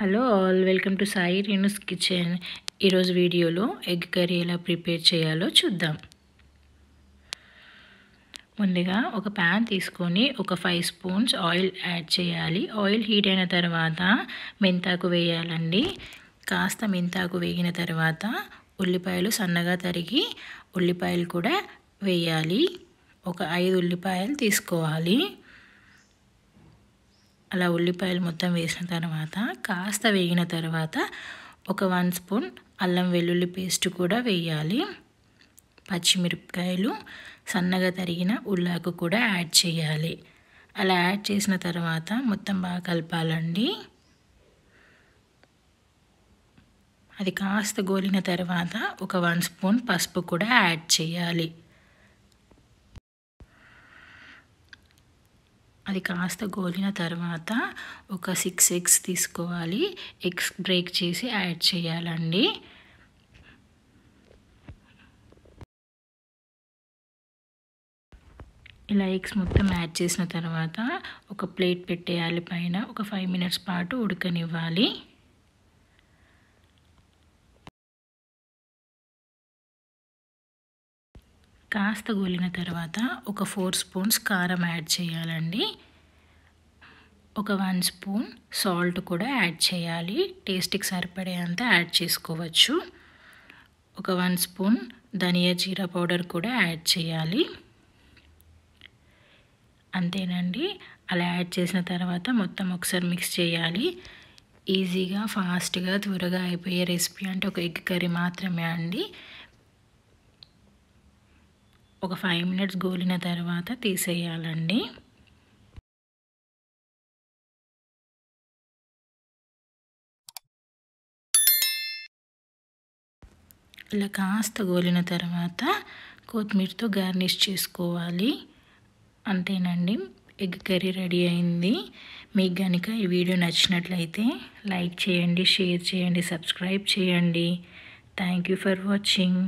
Hello all welcome to Sai Renu's kitchen. ఈరోజు వీడియోలో egg curry ఎలా ప్రిపేర్ చేయాలో చూద్దాం. ముందుగా ఒక ప్యాన్ తీసుకొని ఒక ఫైవ్ స్పూన్స్ ఆయిల్ యాడ్ చేయాలి. ఆయిల్ హీట్ అయిన తర్వాత మెంతాకు వేయాలండి. కాస్త మెంతాకు వేగిన తర్వాత ఉల్లిపాయలు సన్నగా తరిగి ఉల్లిపాయలు కూడా వేయాలి. ఒక ఐదు ఉల్లిపాయలు తీసుకోవాలి. అలా ఉల్లిపాయలు మొత్తం వేసిన తర్వాత కాస్త వేగిన తర్వాత ఒక వన్ స్పూన్ అల్లం వెల్లుల్లి పేస్ట్ కూడా వేయాలి. పచ్చిమిరపకాయలు సన్నగా తరిగిన ఉల్లాకు కూడా యాడ్ చేయాలి. అలా యాడ్ చేసిన తర్వాత మొత్తం బాగా కలపాలండి. అది కాస్త గోలిన తర్వాత ఒక వన్ స్పూన్ పసుపు కూడా యాడ్ చేయాలి. అది కాస్త గోలిన తర్వాత ఒక సిక్స్ ఎగ్స్ తీసుకోవాలి. ఎగ్స్ బ్రేక్ చేసి యాడ్ చేయాలండి. ఇలా ఎగ్స్ మొత్తం యాడ్ చేసిన తర్వాత ఒక ప్లేట్ పెట్టేయాలి పైన. ఒక ఫైవ్ మినిట్స్ పాటు ఉడకనివ్వాలి. కాస్త గోలిన తర్వాత ఒక ఫోర్ స్పూన్స్ కారం యాడ్ చేయాలండి. ఒక వన్ స్పూన్ సాల్ట్ కూడా యాడ్ చేయాలి. టేస్ట్కి సరిపడే అంత యాడ్ చేసుకోవచ్చు. ఒక వన్ స్పూన్ ధనియా జీరా పౌడర్ కూడా యాడ్ చేయాలి. అంతేనండి. అలా యాడ్ చేసిన తర్వాత మొత్తం ఒకసారి మిక్స్ చేయాలి. ఈజీగా ఫాస్ట్గా త్వరగా అయిపోయే రెసిపీ అంటే ఒక ఎగ్ కర్రీ మాత్రమే అండి. ఒక ఫైవ్ మినిట్స్ గోలిన తర్వాత తీసేయాలండి. ఇలా కాస్త గోలిన తర్వాత కొత్తిమీరతో గార్నిష్ చేసుకోవాలి. అంతేనండి ఎగ్ కర్రీ రెడీ అయింది. మీకు కనుక ఈ వీడియో నచ్చినట్లయితే లైక్ చేయండి షేర్ చేయండి సబ్స్క్రైబ్ చేయండి. Thank you for watching